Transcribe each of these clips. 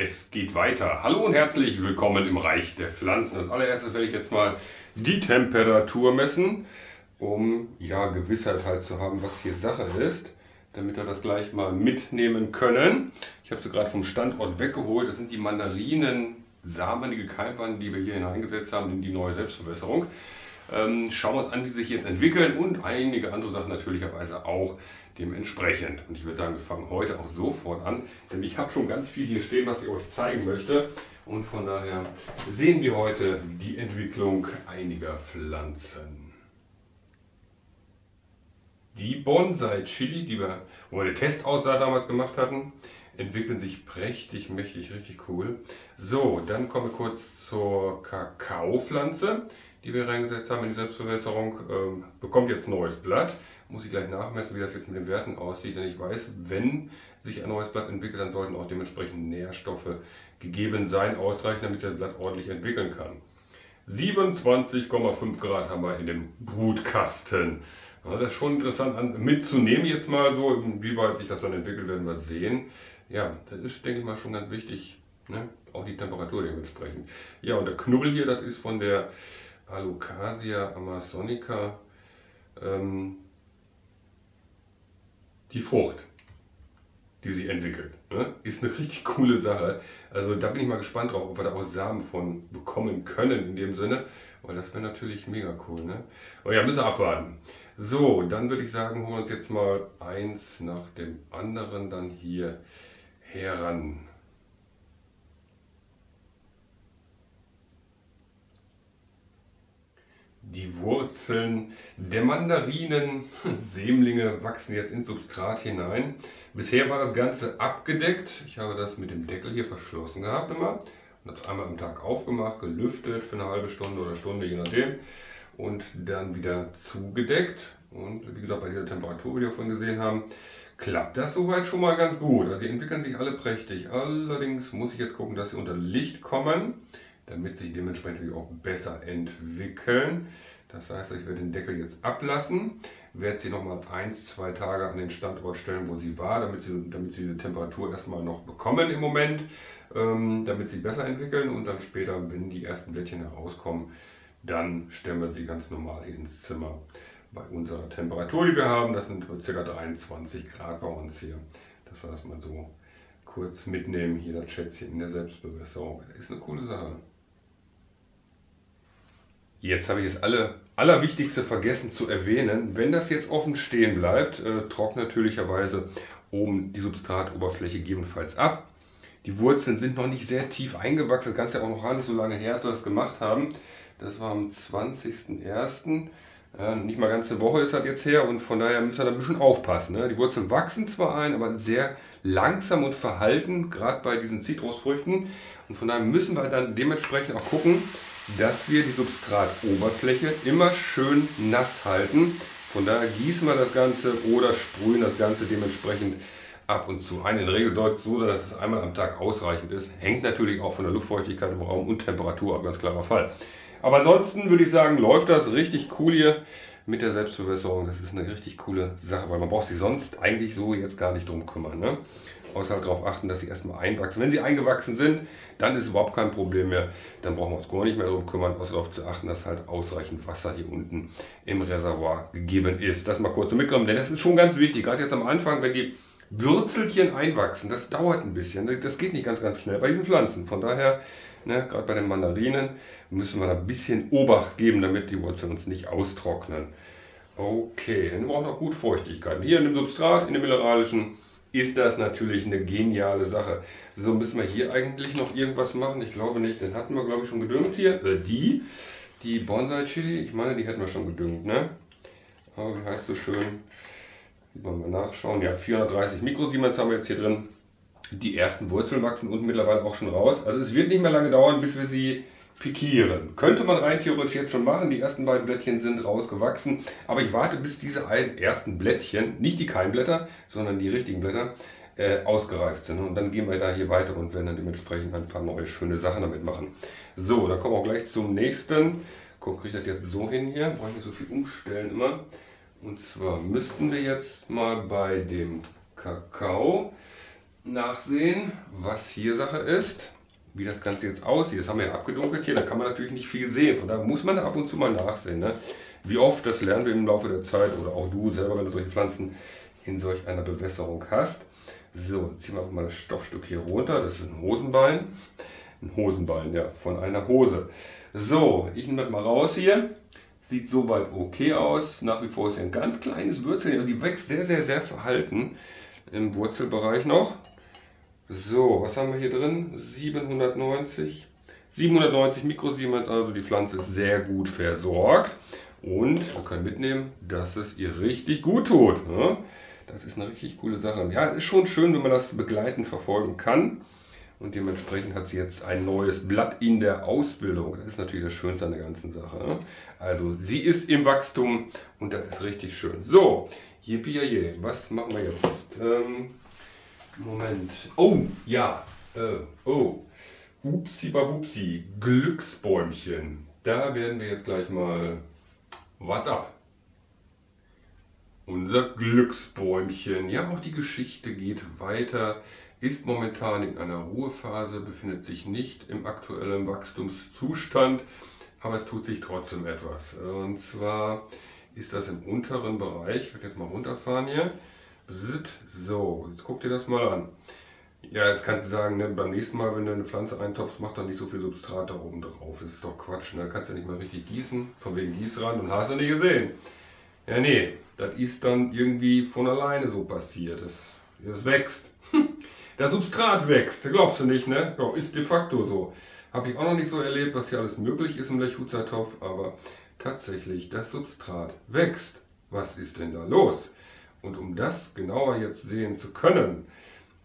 Es geht weiter. Hallo und herzlich willkommen im Reich der Pflanzen. Als allererstes werde ich jetzt mal die Temperatur messen, um ja Gewissheit halt zu haben, was hier Sache ist, damit wir das gleich mal mitnehmen können. Ich habe sie gerade vom Standort weggeholt. Das sind die Mandarinen Samen, die gekeimt waren, die wir hier hineingesetzt haben in die neue Selbstverbesserung. Ähm, schauen wir uns an, wie sich jetzt entwickeln und einige andere Sachen natürlicherweise auch dementsprechend. Und ich würde sagen, wir fangen heute auch sofort an, denn ich habe schon ganz viel hier stehen, was ich euch zeigen möchte. Und von daher sehen wir heute die Entwicklung einiger Pflanzen. Die Bonsai Chili, die wir, wo wir eine Testaussaat damals gemacht hatten, entwickeln sich prächtig, mächtig, richtig cool. So, dann kommen wir kurz zur Kakaopflanze die wir reingesetzt haben in die Selbstverbesserung, ähm, bekommt jetzt neues Blatt. Muss ich gleich nachmessen, wie das jetzt mit den Werten aussieht, denn ich weiß, wenn sich ein neues Blatt entwickelt, dann sollten auch dementsprechend Nährstoffe gegeben sein, ausreichend, damit sich das Blatt ordentlich entwickeln kann. 27,5 Grad haben wir in dem Brutkasten. Also das ist schon interessant mitzunehmen jetzt mal so, wie weit sich das dann entwickelt, werden wir sehen. Ja, das ist, denke ich mal, schon ganz wichtig, ne? auch die Temperatur dementsprechend. Ja, und der Knubbel hier, das ist von der Alocasia amazonica ähm, die Frucht, die sich entwickelt. Ne? Ist eine richtig coole Sache. Also da bin ich mal gespannt drauf, ob wir da auch Samen von bekommen können in dem Sinne. Weil das wäre natürlich mega cool. Ne? Aber ja, müssen wir abwarten. So, dann würde ich sagen, holen wir uns jetzt mal eins nach dem anderen dann hier heran. Die Wurzeln der Mandarinen, Sämlinge wachsen jetzt ins Substrat hinein. Bisher war das Ganze abgedeckt. Ich habe das mit dem Deckel hier verschlossen gehabt immer. Und das einmal am Tag aufgemacht, gelüftet für eine halbe Stunde oder Stunde, je nachdem. Und dann wieder zugedeckt. Und wie gesagt, bei dieser Temperatur, wie wir vorhin gesehen haben, klappt das soweit schon mal ganz gut. Also sie entwickeln sich alle prächtig. Allerdings muss ich jetzt gucken, dass sie unter Licht kommen damit sich dementsprechend auch besser entwickeln. Das heißt, ich werde den Deckel jetzt ablassen, werde sie nochmal ein, zwei Tage an den Standort stellen, wo sie war, damit sie, damit sie diese Temperatur erstmal noch bekommen im Moment, ähm, damit sie besser entwickeln und dann später, wenn die ersten Blättchen herauskommen, dann stellen wir sie ganz normal hier ins Zimmer. Bei unserer Temperatur, die wir haben, das sind ca. 23 Grad bei uns hier. Das das mal so kurz mitnehmen, hier das Schätzchen in der Selbstbewässerung. Ist eine coole Sache. Jetzt habe ich das alle, Allerwichtigste vergessen zu erwähnen. Wenn das jetzt offen stehen bleibt, äh, trocknet natürlicherweise oben die Substratoberfläche gegebenenfalls ab. Die Wurzeln sind noch nicht sehr tief eingewachsen, das Ganze ja auch noch gar nicht so lange her, als wir das gemacht haben. Das war am 20.01. Äh, nicht mal ganze Woche ist das jetzt her und von daher müssen wir da ein bisschen aufpassen. Ne? Die Wurzeln wachsen zwar ein, aber sehr langsam und verhalten, gerade bei diesen Zitrusfrüchten. Und von daher müssen wir dann dementsprechend auch gucken, dass wir die Substratoberfläche immer schön nass halten. Von daher gießen wir das Ganze oder sprühen das Ganze dementsprechend ab und zu ein. In der Regel sollte es so sein, dass es einmal am Tag ausreichend ist. Hängt natürlich auch von der Luftfeuchtigkeit im Raum und Temperatur ab, ganz klarer Fall. Aber ansonsten würde ich sagen, läuft das richtig cool hier mit der Selbstbewässerung. Das ist eine richtig coole Sache, weil man braucht sich sonst eigentlich so jetzt gar nicht drum kümmern. Ne? Außer darauf achten, dass sie erstmal einwachsen. Wenn sie eingewachsen sind, dann ist überhaupt kein Problem mehr. Dann brauchen wir uns gar nicht mehr darum kümmern, außer darauf zu achten, dass halt ausreichend Wasser hier unten im Reservoir gegeben ist. Das mal kurz so mitgenommen, denn das ist schon ganz wichtig. Gerade jetzt am Anfang, wenn die Würzelchen einwachsen, das dauert ein bisschen. Das geht nicht ganz, ganz schnell bei diesen Pflanzen. Von daher, ne, gerade bei den Mandarinen, müssen wir ein bisschen Obacht geben, damit die Wurzeln uns nicht austrocknen. Okay, dann brauchen wir auch gut Feuchtigkeit. Hier in dem Substrat, in dem mineralischen, ist das natürlich eine geniale Sache. So müssen wir hier eigentlich noch irgendwas machen. Ich glaube nicht, den hatten wir glaube ich schon gedüngt hier. Äh, die, die Bonsai Chili, ich meine die hätten wir schon gedüngt, ne? Aber wie heißt so schön? Wollen wir nachschauen. Ja, 430 Mikrosiemens haben wir jetzt hier drin. Die ersten Wurzeln wachsen unten mittlerweile auch schon raus. Also es wird nicht mehr lange dauern, bis wir sie pikieren. Könnte man rein theoretisch jetzt schon machen. Die ersten beiden Blättchen sind rausgewachsen. Aber ich warte, bis diese ersten Blättchen, nicht die Keimblätter, sondern die richtigen Blätter, äh, ausgereift sind. Und dann gehen wir da hier weiter und werden dann dementsprechend ein paar neue schöne Sachen damit machen. So, dann kommen wir auch gleich zum nächsten. Guck, kriege ich das jetzt so hin hier. Brauche ich nicht so viel umstellen immer. Und zwar müssten wir jetzt mal bei dem Kakao nachsehen, was hier Sache ist, wie das Ganze jetzt aussieht. Das haben wir ja abgedunkelt hier, da kann man natürlich nicht viel sehen. Von daher muss man ab und zu mal nachsehen. Ne? Wie oft, das lernen wir im Laufe der Zeit oder auch du selber, wenn du solche Pflanzen in solch einer Bewässerung hast. So, ziehen wir mal das Stoffstück hier runter. Das ist ein Hosenbein. Ein Hosenbein, ja, von einer Hose. So, ich nehme das mal raus hier. Sieht soweit okay aus. Nach wie vor ist hier ein ganz kleines Wurzel. Die wächst sehr, sehr, sehr verhalten im Wurzelbereich noch. So, was haben wir hier drin? 790. 790 Mikrosiemens, also die Pflanze ist sehr gut versorgt. Und wir können mitnehmen, dass es ihr richtig gut tut. Ne? Das ist eine richtig coole Sache. Ja, ist schon schön, wenn man das begleitend verfolgen kann. Und dementsprechend hat sie jetzt ein neues Blatt in der Ausbildung. Das ist natürlich das Schönste an der ganzen Sache. Ne? Also sie ist im Wachstum und das ist richtig schön. So, yippie was machen wir jetzt? Ähm, Moment. Oh, ja. Äh, oh. Hupsi babupsi. Glücksbäumchen. Da werden wir jetzt gleich mal was ab. Unser Glücksbäumchen. Ja, auch die Geschichte geht weiter. Ist momentan in einer Ruhephase, befindet sich nicht im aktuellen Wachstumszustand, aber es tut sich trotzdem etwas. Und zwar ist das im unteren Bereich. Ich werde jetzt mal runterfahren hier. So, jetzt guck dir das mal an. Ja, jetzt kannst du sagen, ne, beim nächsten Mal, wenn du eine Pflanze eintopfst, mach doch nicht so viel Substrat da oben drauf. Das ist doch Quatsch. Ne? Da kannst du ja nicht mal richtig gießen, von wegen Gießrand und hast du nicht gesehen. Ja, nee, das ist dann irgendwie von alleine so passiert. Das, das wächst. Das Substrat wächst, glaubst du nicht, ne? Ja, ist de facto so. Habe ich auch noch nicht so erlebt, was hier alles möglich ist im Lechhutzertopf, aber tatsächlich, das Substrat wächst. Was ist denn da los? Und um das genauer jetzt sehen zu können,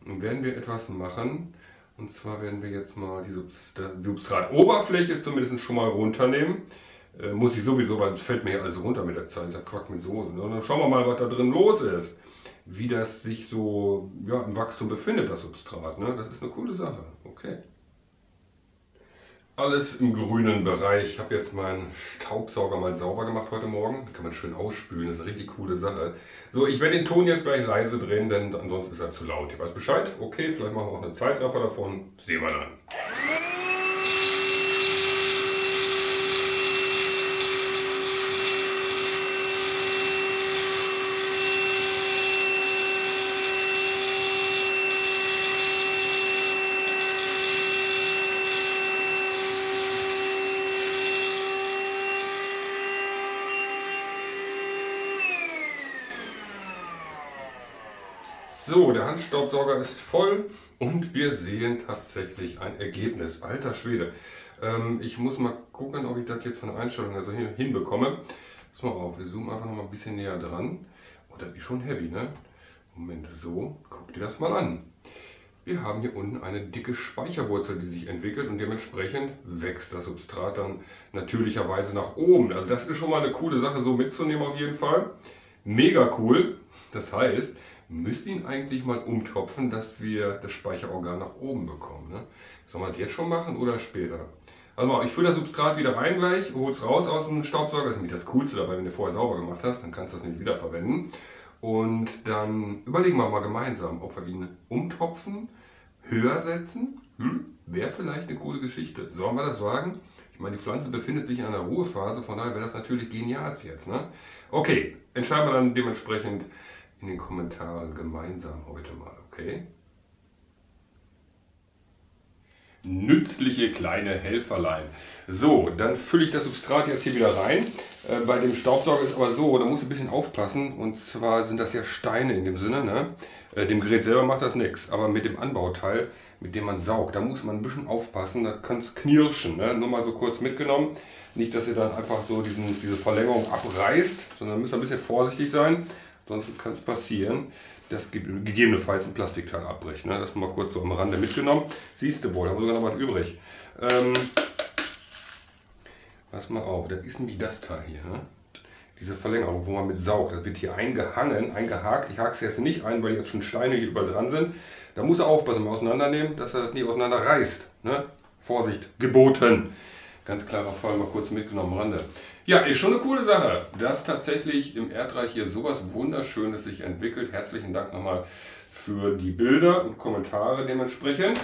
werden wir etwas machen. Und zwar werden wir jetzt mal die Substratoberfläche zumindest schon mal runternehmen. Äh, muss ich sowieso, weil es fällt mir ja alles runter mit der Zeit, der Quack mit Soße. Und dann schauen wir mal, was da drin los ist. Wie das sich so ja, im Wachstum befindet, das Substrat. Ne? Das ist eine coole Sache. Okay. Alles im grünen Bereich. Ich habe jetzt meinen Staubsauger mal sauber gemacht heute Morgen. Kann man schön ausspülen, das ist eine richtig coole Sache. So, ich werde den Ton jetzt gleich leise drehen, denn ansonsten ist er zu laut. Ihr weißt Bescheid? Okay, vielleicht machen wir auch eine Zeitraffer davon. Sehen wir dann. So, der Handstaubsauger ist voll und wir sehen tatsächlich ein Ergebnis. Alter Schwede. Ähm, ich muss mal gucken, ob ich das jetzt von der Einstellung also hier hinbekomme. Pass mal auf, wir zoomen einfach noch mal ein bisschen näher dran. Oh, das ist schon heavy, ne? Moment, so, guck dir das mal an. Wir haben hier unten eine dicke Speicherwurzel, die sich entwickelt und dementsprechend wächst das Substrat dann natürlicherweise nach oben. Also das ist schon mal eine coole Sache, so mitzunehmen auf jeden Fall. Mega cool. Das heißt, müsste ihn eigentlich mal umtopfen, dass wir das Speicherorgan nach oben bekommen. Ne? Sollen wir das jetzt schon machen oder später? Also ich fülle das Substrat wieder rein gleich, hole es raus aus dem Staubsauger. Das ist nämlich das Coolste dabei, wenn du vorher sauber gemacht hast, dann kannst du das nämlich wieder verwenden. Und dann überlegen wir mal gemeinsam, ob wir ihn umtopfen, höher setzen. Hm? Wäre vielleicht eine coole Geschichte. Sollen wir das wagen? Ich meine, die Pflanze befindet sich in einer Ruhephase, von daher wäre das natürlich genial jetzt. Ne? Okay, entscheiden wir dann dementsprechend in den Kommentaren gemeinsam heute mal, okay? Nützliche kleine Helferlein. So, dann fülle ich das Substrat jetzt hier wieder rein. Äh, bei dem Staubsauger ist aber so, da muss ich ein bisschen aufpassen. Und zwar sind das ja Steine in dem Sinne. Ne? Äh, dem Gerät selber macht das nichts. Aber mit dem Anbauteil, mit dem man saugt, da muss man ein bisschen aufpassen. Da kann es knirschen. Ne? Nur mal so kurz mitgenommen. Nicht, dass ihr dann einfach so diesen, diese Verlängerung abreißt, sondern müsst ein bisschen vorsichtig sein. Sonst kann es passieren, dass gegebenenfalls ein Plastikteil abbricht. Ne? Das mal kurz so am Rande mitgenommen. Siehst du wohl, haben wir sogar noch was übrig. Ähm, pass mal auf, das ist nämlich das Teil hier. Ne? Diese Verlängerung, wo man mit saugt. Das wird hier eingehangen, eingehakt. Ich hake es jetzt nicht ein, weil jetzt schon Steine hier überall dran sind. Da muss er aufpassen, mal auseinandernehmen, dass er das nicht auseinander reißt. Ne? Vorsicht, geboten. Ganz klarer Fall, mal kurz mitgenommen am Rande. Ja, ist schon eine coole Sache, dass tatsächlich im Erdreich hier sowas Wunderschönes sich entwickelt. Herzlichen Dank nochmal für die Bilder und Kommentare dementsprechend,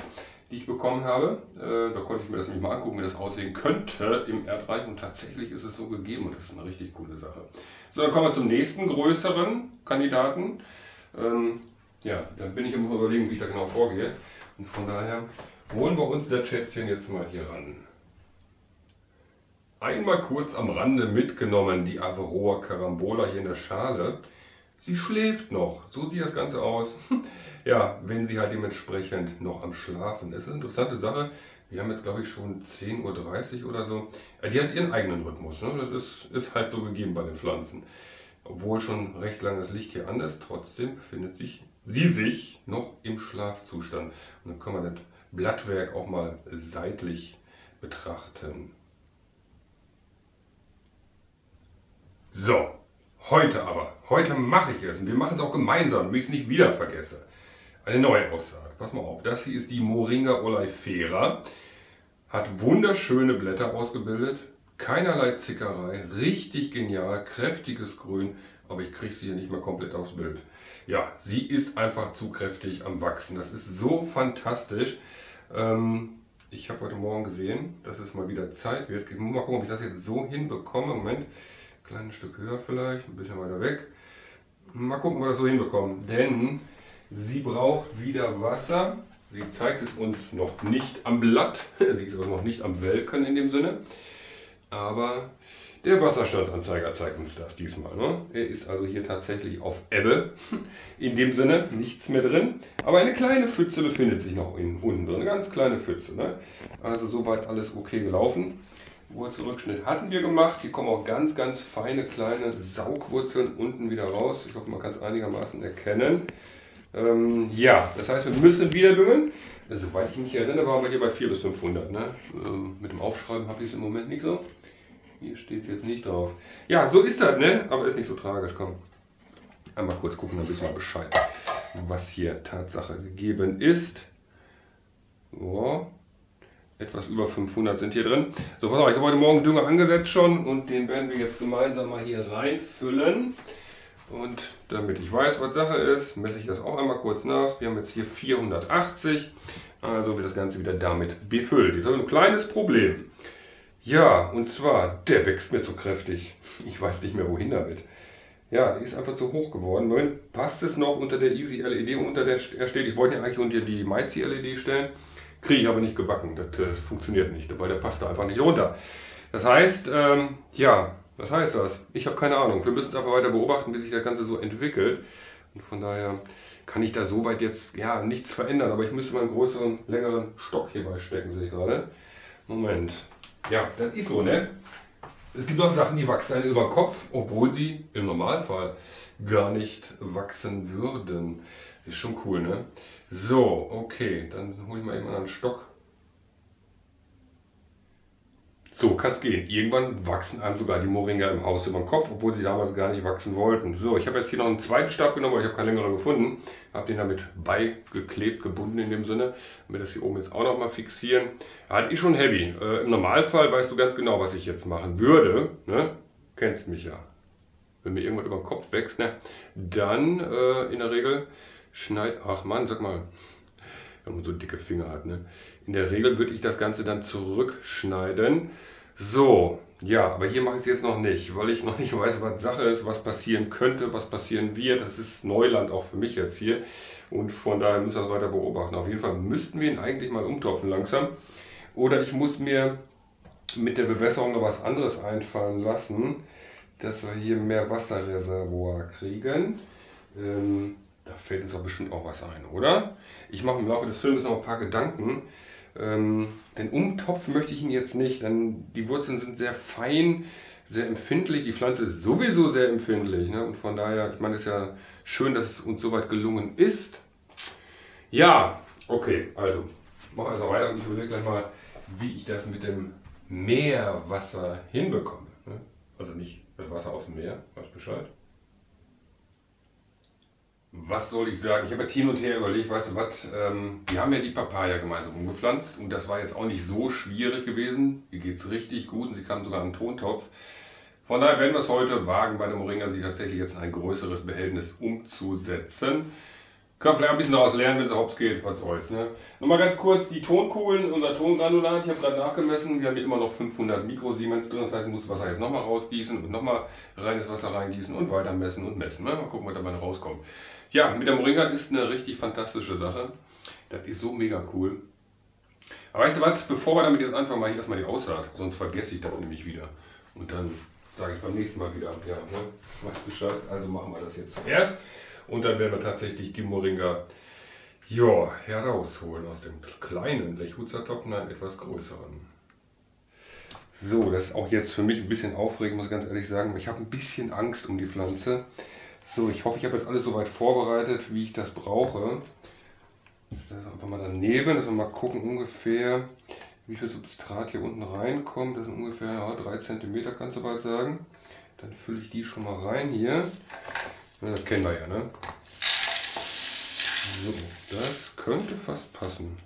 die ich bekommen habe. Äh, da konnte ich mir das nämlich mal angucken, wie das aussehen könnte im Erdreich und tatsächlich ist es so gegeben und das ist eine richtig coole Sache. So, dann kommen wir zum nächsten größeren Kandidaten. Ähm, ja, dann bin ich immer überlegen, wie ich da genau vorgehe. Und von daher holen wir uns das Schätzchen jetzt mal hier ran. Einmal kurz am Rande mitgenommen, die Averroa Carambola hier in der Schale. Sie schläft noch, so sieht das Ganze aus. ja, wenn sie halt dementsprechend noch am Schlafen ist. Eine interessante Sache. Wir haben jetzt glaube ich schon 10.30 Uhr oder so. Die hat ihren eigenen Rhythmus. Ne? Das ist, ist halt so gegeben bei den Pflanzen. Obwohl schon recht lange das Licht hier an ist, trotzdem befindet sich sie sich noch im Schlafzustand. Und dann können wir das Blattwerk auch mal seitlich betrachten. So, heute aber, heute mache ich es und wir machen es auch gemeinsam, damit ich es nicht wieder vergesse. Eine neue Aussage, pass mal auf, das hier ist die Moringa oleifera, hat wunderschöne Blätter ausgebildet, keinerlei Zickerei, richtig genial, kräftiges Grün, aber ich kriege sie hier nicht mehr komplett aufs Bild. Ja, sie ist einfach zu kräftig am Wachsen. Das ist so fantastisch. Ähm, ich habe heute Morgen gesehen, dass es mal wieder Zeit wird. Ich muss mal gucken, ob ich das jetzt so hinbekomme. Moment, kleines Stück höher vielleicht, ein bisschen weiter weg. Mal gucken, ob wir das so hinbekommen. Denn sie braucht wieder Wasser. Sie zeigt es uns noch nicht am Blatt. Sie ist aber noch nicht am Welken in dem Sinne. Aber der Wasserstandsanzeiger zeigt uns das diesmal. Ne? Er ist also hier tatsächlich auf Ebbe. In dem Sinne nichts mehr drin. Aber eine kleine Pfütze befindet sich noch in, unten drin. Eine ganz kleine Pfütze. Ne? Also soweit alles okay gelaufen. Wurzelrückschnitt hatten wir gemacht. Hier kommen auch ganz, ganz feine kleine Saugwurzeln unten wieder raus. Ich hoffe, man kann es einigermaßen erkennen. Ähm, ja, das heißt, wir müssen wieder düngen. Soweit ich mich erinnere, waren wir hier bei 400 bis 500. Ne? Ähm, mit dem Aufschreiben habe ich es im Moment nicht so. Hier steht es jetzt nicht drauf. Ja, so ist das, ne? Aber ist nicht so tragisch, komm. Einmal kurz gucken, dann wissen wir Bescheid, was hier Tatsache gegeben ist. So. Etwas über 500 sind hier drin. So, pass auf, ich habe heute Morgen Dünger angesetzt schon und den werden wir jetzt gemeinsam mal hier reinfüllen. Und damit ich weiß, was Sache ist, messe ich das auch einmal kurz nach. Wir haben jetzt hier 480. Also wird das Ganze wieder damit befüllt. Jetzt habe ich ein kleines Problem. Ja, und zwar, der wächst mir zu kräftig. Ich weiß nicht mehr wohin damit. Ja, ist einfach zu hoch geworden. Moment, passt es noch unter der Easy LED, unter der er steht? Ich wollte ja eigentlich unter die Meizi LED stellen. Kriege ich aber nicht gebacken. Das äh, funktioniert nicht, weil der passt da einfach nicht runter. Das heißt, ähm, ja, was heißt das? Ich habe keine Ahnung. Wir müssen es einfach weiter beobachten, wie sich das Ganze so entwickelt. Und von daher kann ich da soweit jetzt ja nichts verändern. Aber ich müsste mal einen größeren, längeren Stock hierbei stecken, sehe ich gerade. Moment. Ja, das ist so, ne? Es gibt auch Sachen, die wachsen einem über den Kopf, obwohl sie im Normalfall gar nicht wachsen würden. Ist schon cool, ne? So, okay, dann hole ich mal eben einen Stock So kann es gehen. Irgendwann wachsen einem sogar die Moringa im Haus über den Kopf, obwohl sie damals gar nicht wachsen wollten. So, ich habe jetzt hier noch einen zweiten Stab genommen, weil ich habe keinen längeren gefunden. Habe den damit beigeklebt, gebunden in dem Sinne. Damit das hier oben jetzt auch noch mal fixieren. Ja, das ist schon heavy. Äh, Im Normalfall weißt du ganz genau, was ich jetzt machen würde. Ne? Kennst mich ja. Wenn mir irgendwas über den Kopf wächst, ne? dann äh, in der Regel schneid... Ach Mann, sag mal wenn man so dicke Finger hat. Ne? In der Regel würde ich das Ganze dann zurückschneiden. So, ja, aber hier mache ich es jetzt noch nicht, weil ich noch nicht weiß, was Sache ist, was passieren könnte, was passieren wird. Das ist Neuland auch für mich jetzt hier und von daher müssen wir das weiter beobachten. Auf jeden Fall müssten wir ihn eigentlich mal umtopfen langsam. Oder ich muss mir mit der Bewässerung noch was anderes einfallen lassen, dass wir hier mehr Wasserreservoir kriegen. Ähm, da fällt uns doch bestimmt auch was ein, oder? Ich mache im Laufe des Films noch ein paar Gedanken. Ähm, denn umtopfen möchte ich ihn jetzt nicht, denn die Wurzeln sind sehr fein, sehr empfindlich. Die Pflanze ist sowieso sehr empfindlich. Ne? Und von daher, ich meine, es ist ja schön, dass es uns soweit gelungen ist. Ja, okay, also, mache also weiter und ich überlege gleich mal, wie ich das mit dem Meerwasser hinbekomme. Ne? Also nicht das Wasser aus dem Meer, weißt Bescheid? Was soll ich sagen? Ich habe jetzt hin und her überlegt, weißt du was, ähm, wir haben ja die Papaya gemeinsam umgepflanzt und das war jetzt auch nicht so schwierig gewesen. Hier geht es richtig gut und sie kam sogar einen Tontopf. Von daher werden wir es heute wagen, bei der Moringa sie tatsächlich jetzt in ein größeres Behältnis umzusetzen. Können vielleicht ein bisschen daraus lernen, wenn es hops geht, was soll's. Ne? Nochmal ganz kurz die Tonkugeln, unser Tongranulat, ich habe gerade nachgemessen, wir haben hier immer noch 500 Mikrosiemens drin, das heißt, ich muss das Wasser jetzt nochmal rausgießen und nochmal reines Wasser reingießen und weiter messen und messen. Ne? Mal gucken, was dabei rauskommt. Ja, mit der Moringa ist eine richtig fantastische Sache. Das ist so mega cool. Aber weißt du was, bevor wir damit jetzt anfangen, mache ich erstmal die Aussaat, sonst vergesse ich das nämlich wieder. Und dann sage ich beim nächsten Mal wieder, ja, ne? Machst Bescheid, also machen wir das jetzt zuerst. Und dann werden wir tatsächlich die Moringa ja, herausholen aus dem kleinen Lechhutzertopf in einen etwas größeren. So, das ist auch jetzt für mich ein bisschen aufregend, muss ich ganz ehrlich sagen. Ich habe ein bisschen Angst um die Pflanze. So, ich hoffe, ich habe jetzt alles soweit vorbereitet, wie ich das brauche. Ich stelle einfach mal daneben, dass wir mal gucken ungefähr, wie viel Substrat hier unten reinkommt. Das sind ungefähr ja, 3 cm, kannst du bald sagen. Dann fülle ich die schon mal rein hier. Das kennen wir ja, ne? So, das könnte fast passen.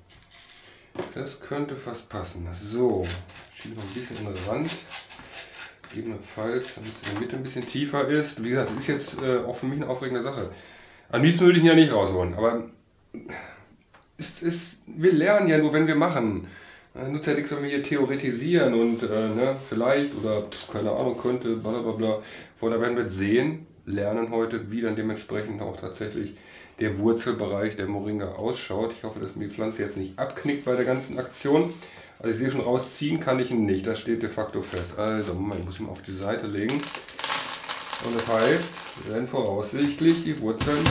Das könnte fast passen. So, schiebe noch ein bisschen in den Rand. Gegebenenfalls, damit es in der Mitte ein bisschen tiefer ist. Wie gesagt, das ist jetzt äh, auch für mich eine aufregende Sache. Am liebsten würde ich ihn ja nicht rausholen, aber es ist, wir lernen ja nur, wenn wir machen. Äh, nutzt ja nichts, wenn wir hier theoretisieren und äh, ne, vielleicht oder pff, keine Ahnung könnte, bla bla bla. Vorher werden wir sehen, lernen heute, wie dann dementsprechend auch tatsächlich der Wurzelbereich der Moringa ausschaut. Ich hoffe, dass mir die Pflanze jetzt nicht abknickt bei der ganzen Aktion. Also ich sehe schon, rausziehen kann ich ihn nicht. Das steht de facto fest. Also, Moment, muss ich mal auf die Seite legen. Und das heißt, wir werden voraussichtlich die Wurzeln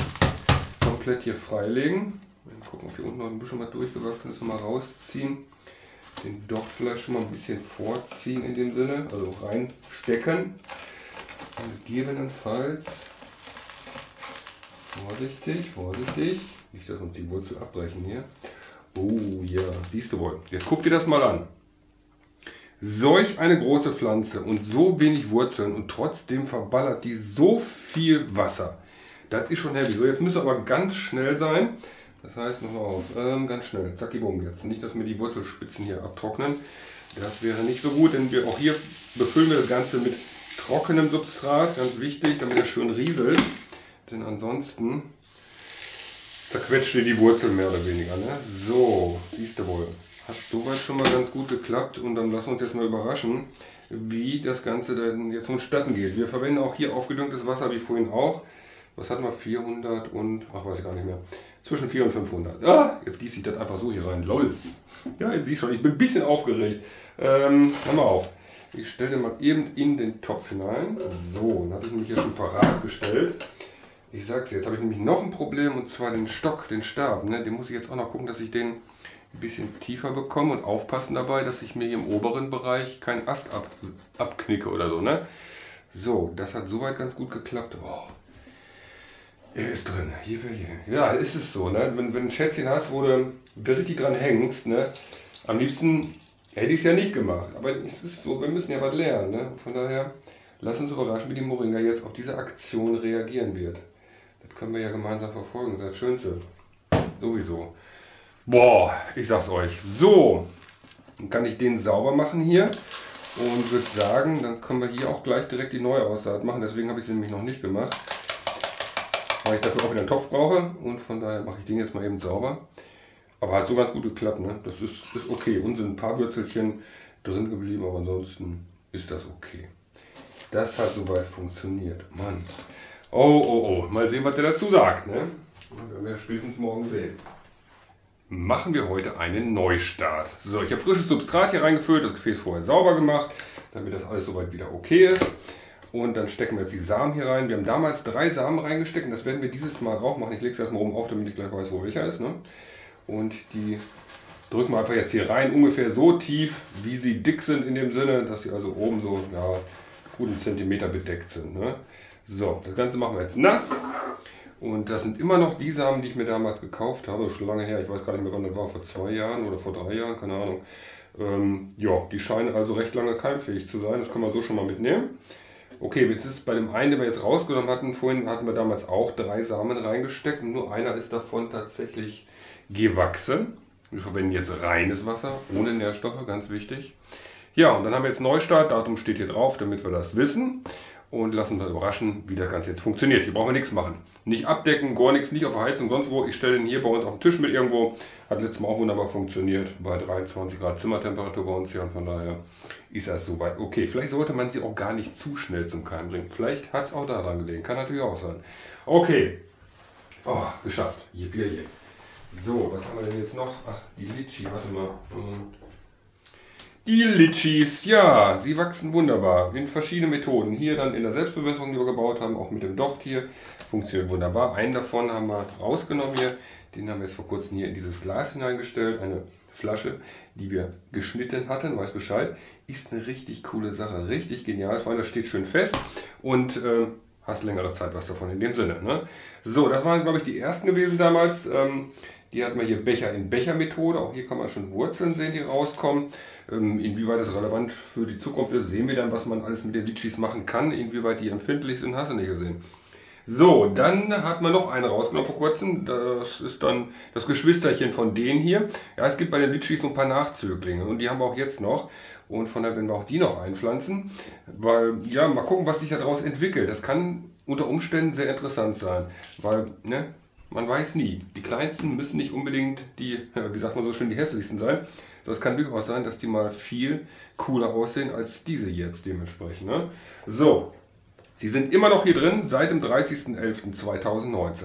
komplett hier freilegen. Wir gucken, ob hier unten noch ein bisschen mal durchgewachsen ist. Mal rausziehen. Den Docht vielleicht schon mal ein bisschen vorziehen in dem Sinne. Also reinstecken. Gegebenenfalls vorsichtig, vorsichtig. Nicht, dass uns die Wurzel abbrechen hier. Oh ja, siehst du wohl. Jetzt guck dir das mal an. Solch eine große Pflanze und so wenig Wurzeln und trotzdem verballert die so viel Wasser. Das ist schon heavy. So, jetzt müsste aber ganz schnell sein. Das heißt, nochmal auf, ähm, ganz schnell, zacki bumm jetzt. Nicht, dass mir die Wurzelspitzen hier abtrocknen. Das wäre nicht so gut, denn wir auch hier befüllen wir das Ganze mit trockenem Substrat, ganz wichtig, damit er schön rieselt. Denn ansonsten zerquetscht ihr die Wurzel mehr oder weniger. Ne? So, siehst du wohl. Hat soweit schon mal ganz gut geklappt und dann lassen wir uns jetzt mal überraschen, wie das Ganze dann jetzt vonstatten geht. Wir verwenden auch hier aufgedüngtes Wasser, wie vorhin auch. Was hatten wir? 400 und, ach weiß ich gar nicht mehr. Zwischen 400 und 500. Ah, jetzt gieße ich das einfach so hier rein. Lol. Ja, ihr seht schon, ich bin ein bisschen aufgeregt. Ähm, hör mal auf. Ich stelle den mal eben in den Topf hinein. So, dann hatte ich mich hier schon parat gestellt. Ich sag's jetzt, habe ich nämlich noch ein Problem und zwar den Stock, den Stab. Ne? Den muss ich jetzt auch noch gucken, dass ich den ein bisschen tiefer bekomme und aufpassen dabei, dass ich mir hier im oberen Bereich keinen Ast ab, abknicke oder so. Ne? So, das hat soweit ganz gut geklappt. Oh. Er ist drin. Hier, hier. Ja, ist es so. Ne? Wenn, wenn du ein Schätzchen hast, wo du richtig dran hängst, ne? am liebsten hätte ich es ja nicht gemacht. Aber es ist so, wir müssen ja was lernen. Ne? Von daher, lass uns überraschen, wie die Moringa jetzt auf diese Aktion reagieren wird können wir ja gemeinsam verfolgen. Das Schönste. Sowieso. Boah, ich sag's euch. So, dann kann ich den sauber machen hier. Und würde sagen, dann können wir hier auch gleich direkt die neue Aussaat machen. Deswegen habe ich sie nämlich noch nicht gemacht. Weil ich dafür auch wieder einen Topf brauche. Und von daher mache ich den jetzt mal eben sauber. Aber hat so ganz gut geklappt. Ne? Das ist, ist okay. Und sind ein paar Würzelchen drin geblieben. Aber ansonsten ist das okay. Das hat soweit funktioniert. Mann. Oh, oh, oh. Mal sehen, was der dazu sagt. Ne? Werden wir spätestens morgen sehen. Machen wir heute einen Neustart. So, ich habe frisches Substrat hier reingefüllt, das Gefäß vorher sauber gemacht, damit das alles soweit wieder okay ist. Und dann stecken wir jetzt die Samen hier rein. Wir haben damals drei Samen reingesteckt und das werden wir dieses Mal auch machen. Ich lege es erstmal oben auf, damit ich gleich weiß, wo welcher ist. Ne? Und die drücken wir einfach jetzt hier rein, ungefähr so tief, wie sie dick sind in dem Sinne, dass sie also oben so ja, guten Zentimeter bedeckt sind. Ne? So, das Ganze machen wir jetzt nass. Und das sind immer noch die Samen, die ich mir damals gekauft habe. Schon lange her, ich weiß gar nicht mehr wann das war, vor zwei Jahren oder vor drei Jahren, keine Ahnung. Ähm, ja, die scheinen also recht lange keimfähig zu sein. Das kann man so schon mal mitnehmen. Okay, jetzt ist bei dem einen, den wir jetzt rausgenommen hatten, vorhin hatten wir damals auch drei Samen reingesteckt und nur einer ist davon tatsächlich gewachsen. Wir verwenden jetzt reines Wasser, ohne Nährstoffe, ganz wichtig. Ja, und dann haben wir jetzt Neustart. Datum steht hier drauf, damit wir das wissen. Und lassen uns überraschen, wie das Ganze jetzt funktioniert. Hier brauchen wir nichts machen. Nicht abdecken, gar nichts, nicht auf Heizung, sonst wo. Ich stelle den hier bei uns auf den Tisch mit irgendwo. Hat letztes Mal auch wunderbar funktioniert. Bei 23 Grad Zimmertemperatur bei uns hier. Und von daher ist das soweit okay. Vielleicht sollte man sie auch gar nicht zu schnell zum Keim bringen. Vielleicht hat es auch daran gelegen. Kann natürlich auch sein. Okay. Oh, geschafft. Jipp, jipp, jipp. So, was haben wir denn jetzt noch? Ach, die Litschi, warte mal. Hm. Die Litchis, ja, sie wachsen wunderbar in verschiedenen Methoden. Hier dann in der Selbstbewässerung, die wir gebaut haben, auch mit dem Docht hier, funktioniert wunderbar. Einen davon haben wir rausgenommen hier, den haben wir jetzt vor kurzem hier in dieses Glas hineingestellt. Eine Flasche, die wir geschnitten hatten, weiß Bescheid. Ist eine richtig coole Sache, richtig genial. Vor allem, das steht schön fest und äh, hast längere Zeit was davon in dem Sinne. Ne? So, das waren, glaube ich, die ersten gewesen damals. Ähm, die hatten wir hier Becher in Becher Methode. Auch hier kann man schon Wurzeln sehen, die rauskommen. Ähm, inwieweit das relevant für die Zukunft ist, sehen wir dann, was man alles mit den Litchis machen kann. Inwieweit die empfindlich sind, hast du nicht gesehen. So, dann hat man noch eine rausgenommen vor kurzem. Das ist dann das Geschwisterchen von denen hier. Ja, es gibt bei den Litchis so ein paar Nachzöglinge und die haben wir auch jetzt noch. Und von daher werden wir auch die noch einpflanzen. Weil, ja, mal gucken, was sich daraus entwickelt. Das kann unter Umständen sehr interessant sein. Weil, ne, man weiß nie. Die kleinsten müssen nicht unbedingt die, wie sagt man so schön, die hässlichsten sein. Das kann durchaus sein, dass die mal viel cooler aussehen als diese jetzt dementsprechend. Ne? So, sie sind immer noch hier drin seit dem 30.11.2019.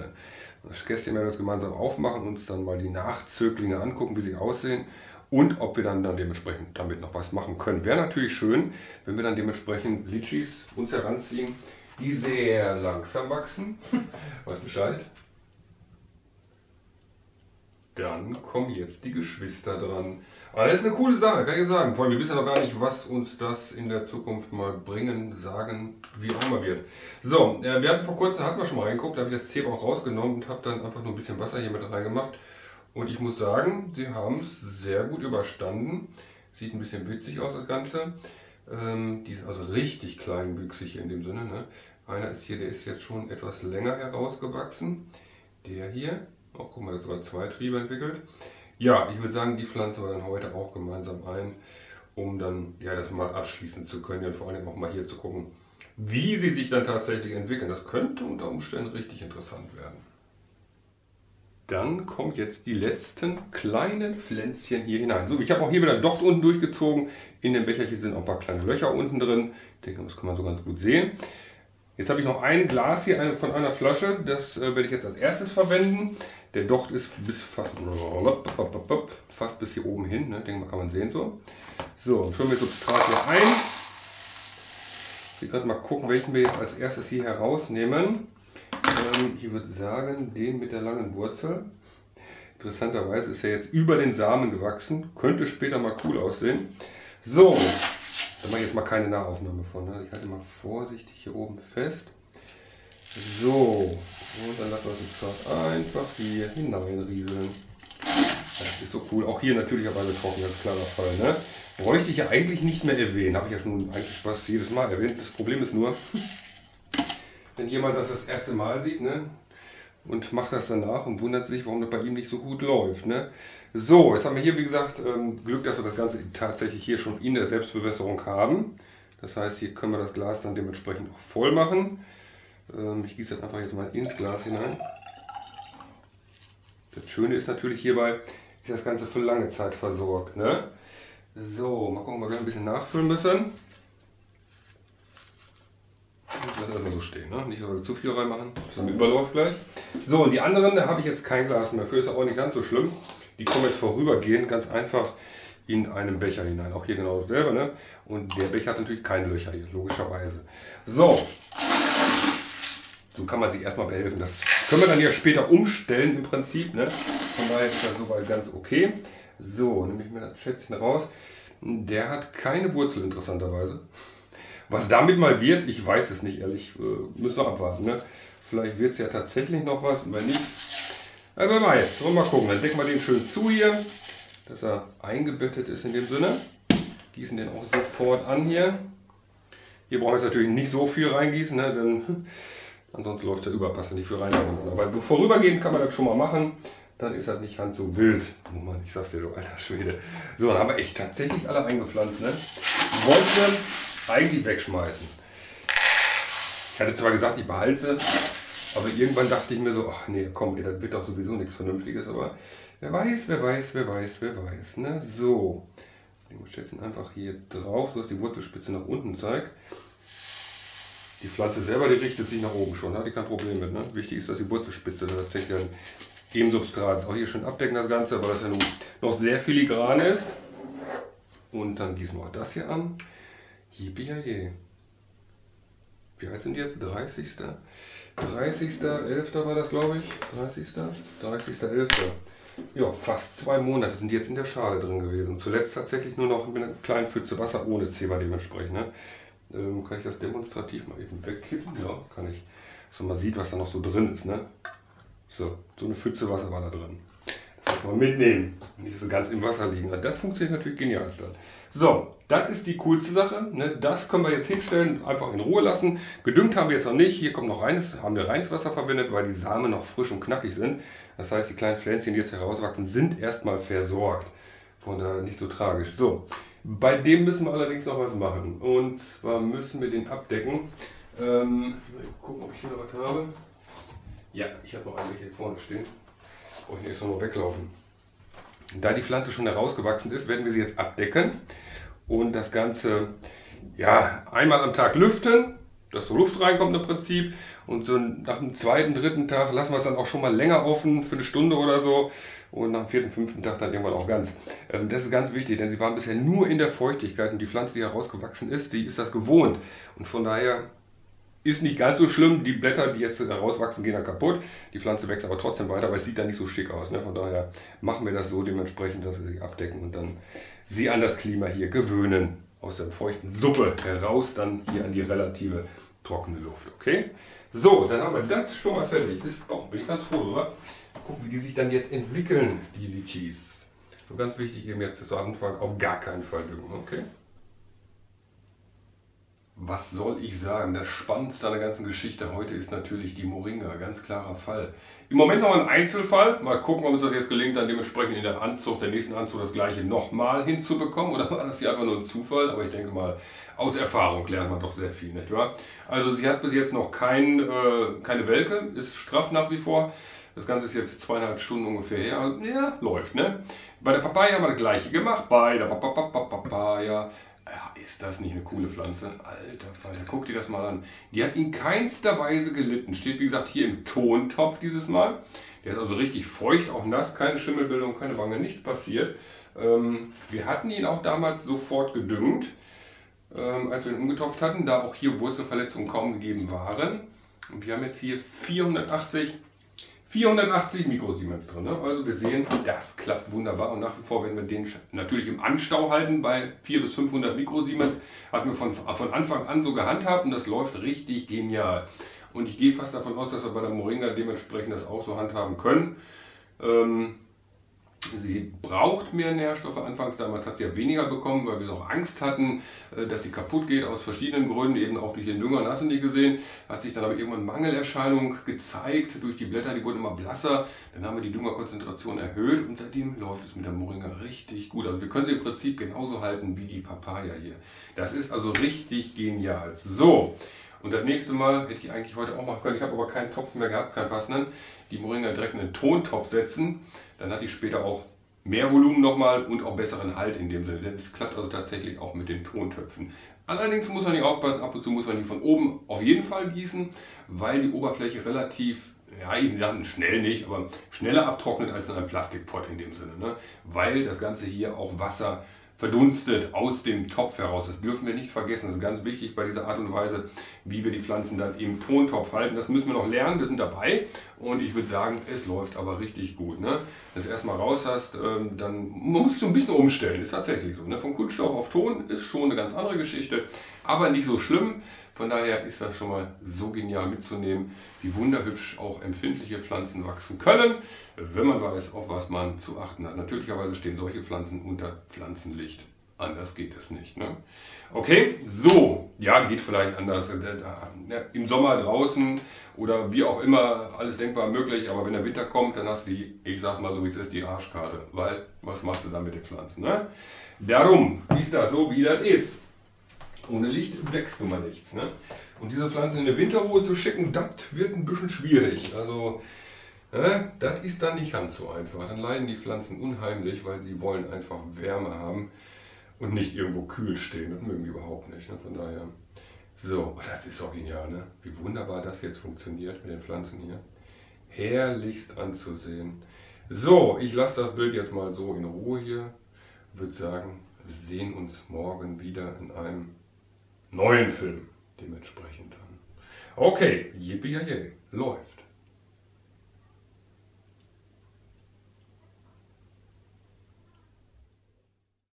Das Kästchen werden wir jetzt gemeinsam aufmachen und uns dann mal die Nachzöglinge angucken, wie sie aussehen und ob wir dann, dann dementsprechend damit noch was machen können. Wäre natürlich schön, wenn wir dann dementsprechend Litchis uns heranziehen, die sehr langsam wachsen. Weiß Bescheid. Dann kommen jetzt die Geschwister dran. Aber das ist eine coole Sache, kann ich sagen. Vor allem, wir wissen noch gar nicht, was uns das in der Zukunft mal bringen, sagen, wie auch immer wird. So, äh, wir hatten vor kurzem, hatten wir schon mal reingeguckt, da habe ich das Zeb auch rausgenommen und habe dann einfach nur ein bisschen Wasser hier mit reingemacht. Und ich muss sagen, sie haben es sehr gut überstanden. Sieht ein bisschen witzig aus, das Ganze. Ähm, die ist also richtig kleinwüchsig in dem Sinne. Ne? Einer ist hier, der ist jetzt schon etwas länger herausgewachsen. Der hier, auch guck mal, das sogar zwei Triebe entwickelt. Ja, ich würde sagen, die pflanzen wir dann heute auch gemeinsam ein, um dann ja, das mal abschließen zu können und vor allem auch mal hier zu gucken, wie sie sich dann tatsächlich entwickeln. Das könnte unter Umständen richtig interessant werden. Dann kommen jetzt die letzten kleinen Pflänzchen hier hinein. So, ich habe auch hier wieder Docht unten durchgezogen. In dem Becherchen sind auch ein paar kleine Löcher unten drin. Ich denke, das kann man so ganz gut sehen. Jetzt habe ich noch ein Glas hier von einer Flasche. Das äh, werde ich jetzt als erstes verwenden. Der Docht ist bis fast, fast bis hier oben hin. Ne? Denke mal, kann man sehen so. So, füllen wir Substrat hier ein. Ich gerade mal gucken, welchen wir jetzt als erstes hier herausnehmen. Ähm, ich würde sagen, den mit der langen Wurzel. Interessanterweise ist er jetzt über den Samen gewachsen. Könnte später mal cool aussehen. So, da mache ich jetzt mal keine Nahaufnahme von. Ne? Ich halte mal vorsichtig hier oben fest. So, und dann lassen wir es gerade einfach hier hineinrieseln. Das ist so cool. Auch hier natürlicherweise trocken, ganz klarer Fall. Ne? Bräuchte ich ja eigentlich nicht mehr erwähnen. Habe ich ja schon eigentlich fast jedes Mal erwähnt. Das Problem ist nur, wenn jemand das das erste Mal sieht ne, und macht das danach und wundert sich, warum das bei ihm nicht so gut läuft. Ne? So, jetzt haben wir hier, wie gesagt, ähm, Glück, dass wir das Ganze tatsächlich hier schon in der Selbstbewässerung haben. Das heißt, hier können wir das Glas dann dementsprechend auch voll machen. Ähm, ich gieße das einfach jetzt mal ins Glas hinein. Das Schöne ist natürlich hierbei, ist das Ganze für lange Zeit versorgt. Ne? So, mal gucken, ob wir gleich ein bisschen nachfüllen müssen. Ich lasse das mal so stehen, ne? nicht, dass wir zu viel reinmachen, sondern überläuft gleich. So, und die anderen, da habe ich jetzt kein Glas mehr für, ist auch nicht ganz so schlimm. Die kommen jetzt vorübergehend ganz einfach in einen Becher hinein. Auch hier genau dasselbe. Ne? Und der Becher hat natürlich keine Löcher hier, logischerweise. So, so kann man sich erstmal behelfen. Das können wir dann ja später umstellen im Prinzip. Ne? Von daher ist das soweit ganz okay. So, nehme ich mir das Schätzchen raus. Der hat keine Wurzel interessanterweise. Was damit mal wird, ich weiß es nicht ehrlich. Äh, müssen wir abwarten. Ne? Vielleicht wird es ja tatsächlich noch was. wenn nicht, aber wer weiß, wollen wir mal gucken. Dann decken wir den schön zu hier, dass er eingebettet ist in dem Sinne. Gießen den auch sofort an hier. Hier brauchen wir jetzt natürlich nicht so viel reingießen, ne, denn ansonsten läuft es ja über, passt ja nicht viel rein. Aber vorübergehend kann man das schon mal machen. dann ist das nicht ganz so wild. Oh Mann, ich sag's dir, du alter Schwede. So, dann haben wir echt tatsächlich alle eingepflanzt. Ne? Wollten eigentlich wegschmeißen. Ich hatte zwar gesagt, ich behalte aber irgendwann dachte ich mir so, ach nee, komm, ey, das wird doch sowieso nichts Vernünftiges. Aber wer weiß, wer weiß, wer weiß, wer weiß. Ne? So, ich muss jetzt einfach hier drauf, so dass die Wurzelspitze nach unten zeigt. Die Pflanze selber, die richtet sich nach oben schon, da hat die kein Problem mit. Ne? Wichtig ist, dass die Wurzelspitze tatsächlich ein im Substrat ist. Auch hier schön abdecken das Ganze, weil das ja nun noch sehr filigran ist. Und dann gießen wir auch das hier an. Yippie Wie alt sind die jetzt? 30. 30.11. war das, glaube ich. 30. 30.11. Ja, fast zwei Monate sind die jetzt in der Schale drin gewesen. Zuletzt tatsächlich nur noch mit einer kleinen Pfütze Wasser ohne Zebra dementsprechend. Ne? Ähm, kann ich das demonstrativ mal eben wegkippen? Ja, kann ich. So man sieht, was da noch so drin ist. Ne? So, so eine Pfütze Wasser war da drin. Das mal mitnehmen. Nicht so ganz im Wasser liegen. Das funktioniert natürlich genial dann. So, das ist die coolste Sache. Ne? Das können wir jetzt hinstellen, einfach in Ruhe lassen. Gedüngt haben wir jetzt noch nicht. Hier kommt noch reines, haben wir reines Wasser verwendet, weil die Samen noch frisch und knackig sind. Das heißt, die kleinen Pflänzchen, die jetzt herauswachsen, sind erstmal versorgt. Von daher nicht so tragisch. So, bei dem müssen wir allerdings noch was machen. Und zwar müssen wir den abdecken. Ähm, mal gucken, ob ich hier noch was habe. Ja, ich habe noch einen hier vorne stehen. Brauche ich jetzt noch mal weglaufen. Da die Pflanze schon herausgewachsen ist, werden wir sie jetzt abdecken und das Ganze ja, einmal am Tag lüften, dass so Luft reinkommt im Prinzip. Und so nach dem zweiten, dritten Tag lassen wir es dann auch schon mal länger offen, für eine Stunde oder so. Und nach dem vierten, fünften Tag dann irgendwann auch ganz. Ähm, das ist ganz wichtig, denn sie waren bisher nur in der Feuchtigkeit und die Pflanze, die herausgewachsen ist, die ist das gewohnt. Und von daher ist nicht ganz so schlimm. Die Blätter, die jetzt herauswachsen, gehen dann kaputt. Die Pflanze wächst aber trotzdem weiter, aber es sieht dann nicht so schick aus. Ne? Von daher machen wir das so dementsprechend, dass wir sie abdecken und dann sie an das Klima hier gewöhnen. Aus der feuchten Suppe heraus, dann hier an die relative trockene Luft. Okay? So, dann haben wir das schon mal fertig. Ist, oh, bin ich ganz froh drüber. Gucken, wie die sich dann jetzt entwickeln, die Litchis. So ganz wichtig eben jetzt zu Anfang auf gar keinen Fall düngen. Okay? Was soll ich sagen? Das Spannendste an der ganzen Geschichte heute ist natürlich die Moringa. Ganz klarer Fall. Im Moment noch ein Einzelfall. Mal gucken, ob uns das jetzt gelingt, dann dementsprechend in der Anzug, der nächsten Anzug das gleiche nochmal hinzubekommen. Oder war das hier einfach nur ein Zufall? Aber ich denke mal, aus Erfahrung lernt man doch sehr viel, nicht wahr? Also sie hat bis jetzt noch kein, äh, keine Welke, ist straff nach wie vor. Das Ganze ist jetzt zweieinhalb Stunden ungefähr her. Ja, läuft, ne? Bei der Papaya haben wir das gleiche gemacht. Bei der Papaya ja, ist das nicht eine coole Pflanze? Alter Falter, guck dir das mal an. Die hat in keinster Weise gelitten. Steht wie gesagt hier im Tontopf dieses Mal. Der ist also richtig feucht, auch nass, keine Schimmelbildung, keine Wange, nichts passiert. Ähm, wir hatten ihn auch damals sofort gedüngt, ähm, als wir ihn umgetopft hatten, da auch hier Wurzelverletzungen kaum gegeben waren. Und wir haben jetzt hier 480 480 Mikrosiemens drin. Ne? Also wir sehen, das klappt wunderbar und nach wie vor werden wir den natürlich im Anstau halten bei 400 bis 500 Mikrosiemens. Hatten wir von, von Anfang an so gehandhabt und das läuft richtig genial. Und ich gehe fast davon aus, dass wir bei der Moringa dementsprechend das auch so handhaben können. Ähm, Sie braucht mehr Nährstoffe. Anfangs damals hat sie ja weniger bekommen, weil wir noch Angst hatten, äh, dass sie kaputt geht aus verschiedenen Gründen, eben auch durch den Dünger, hast du nicht gesehen. Hat sich dann aber irgendwann Mangelerscheinung gezeigt durch die Blätter, die wurden immer blasser. Dann haben wir die Düngerkonzentration erhöht und seitdem läuft es mit der Moringa richtig gut. Also wir können sie im Prinzip genauso halten wie die Papaya hier. Das ist also richtig genial. So. Und das nächste Mal hätte ich eigentlich heute auch machen können. Ich habe aber keinen Topf mehr gehabt, keinen passenden. Die Moringa direkt in einen Tontopf setzen. Dann hat die später auch mehr Volumen nochmal und auch besseren Halt in dem Sinne. Denn es klappt also tatsächlich auch mit den Tontöpfen. Allerdings muss man nicht aufpassen, ab und zu muss man die von oben auf jeden Fall gießen, weil die Oberfläche relativ ja, ich sage schnell nicht, aber schneller abtrocknet als in einem Plastikpott in dem Sinne. Ne? Weil das Ganze hier auch Wasser verdunstet aus dem Topf heraus. Das dürfen wir nicht vergessen. Das ist ganz wichtig bei dieser Art und Weise, wie wir die Pflanzen dann im Tontopf halten. Das müssen wir noch lernen. Wir sind dabei und ich würde sagen, es läuft aber richtig gut. Ne? Wenn du es erstmal raus hast, ähm, dann muss es so ein bisschen umstellen. Ist tatsächlich so. Ne? Von Kunststoff auf Ton ist schon eine ganz andere Geschichte, aber nicht so schlimm. Von daher ist das schon mal so genial mitzunehmen, wie wunderhübsch auch empfindliche Pflanzen wachsen können, wenn man weiß, auf was man zu achten hat. Natürlicherweise stehen solche Pflanzen unter Pflanzenlicht. Anders geht es nicht. Ne? Okay, so, ja, geht vielleicht anders. Äh, Im Sommer draußen oder wie auch immer, alles denkbar möglich, aber wenn der Winter kommt, dann hast du die, ich sag mal so wie es ist, die Arschkarte. Weil, was machst du dann mit den Pflanzen? Ne? Darum ist das so, wie das ist. Ohne Licht wächst nun mal nichts. Ne? Und diese Pflanzen in eine Winterruhe zu schicken, das wird ein bisschen schwierig. Also, ne, das ist dann nicht ganz so einfach. Dann leiden die Pflanzen unheimlich, weil sie wollen einfach Wärme haben und nicht irgendwo kühl stehen. Das mögen die überhaupt nicht. Ne? Von daher, so, oh, das ist auch genial. Ne? Wie wunderbar das jetzt funktioniert mit den Pflanzen hier. Herrlichst anzusehen. So, ich lasse das Bild jetzt mal so in Ruhe hier. Würde sagen, wir sehen uns morgen wieder in einem neuen Film dementsprechend dann. Okay, yippie läuft.